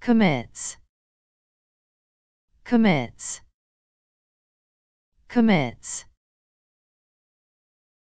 commits. Commits. Commits.